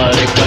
प्यार